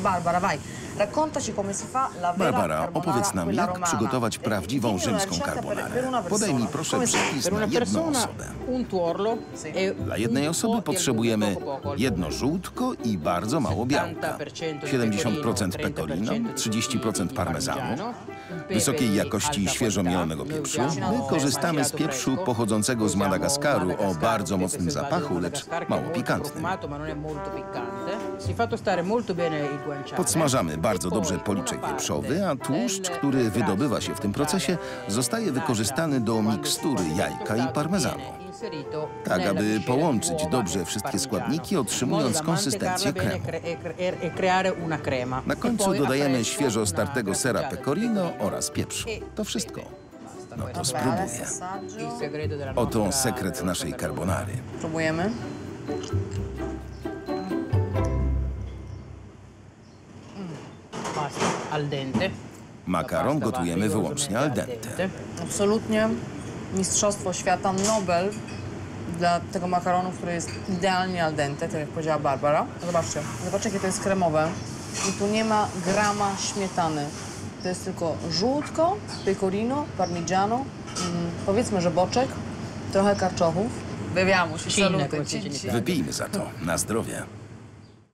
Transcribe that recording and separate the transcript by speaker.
Speaker 1: Barbara, vai. Raccontaci come si fa la vera
Speaker 2: Barbara, opowiedz nam, jak
Speaker 1: romana.
Speaker 2: przygotować
Speaker 1: E,
Speaker 2: prawdziwą rzymską carbonarę. Podaj mi proszę przepis na jedną osobę.
Speaker 3: un tuorlo e
Speaker 2: Dla jednej
Speaker 3: un
Speaker 2: osoby potrzebujemy
Speaker 3: albume, poco, poco
Speaker 2: jedno żółtko i bardzo mało białka. 70% pecorino, 30% parmezanu, wysokiej jakości świeżo mielonego pieprzu. My korzystamy z pieprzu pochodzącego z Madagaskaru o bardzo mocnym zapachu, lecz mało pikantnym. Podsmażamy bardzo dobrze policzek wieprzowy, a tłuszcz, który wydobywa się w tym procesie, zostaje wykorzystany do mikstury jajka i parmezanu. Tak, aby połączyć dobrze wszystkie składniki, otrzymując konsystencję kremu. Na końcu dodajemy świeżo startego sera pecorino oraz pieprzu. To wszystko. No to spróbuję. Oto sekret naszej carbonary.
Speaker 1: Próbujemy.
Speaker 2: Makaron gotujemy wyłącznie al dente.
Speaker 1: Absolutnie mistrzostwo świata, Nobel dla tego makaronu, który jest idealnie al dente, tak jak powiedziała Barbara. Zobaczcie, zobaczcie jakie to jest kremowe. I tu nie ma grama śmietany. To jest tylko żółtko, pecorino, parmigiano, mm, powiedzmy, że boczek, trochę karczochów. Beviamo, ci
Speaker 3: Cinne,
Speaker 1: salute,
Speaker 3: come si
Speaker 1: ci-
Speaker 3: dice in
Speaker 1: ci-
Speaker 3: Italia.
Speaker 2: Wypijmy za to. Na zdrowie.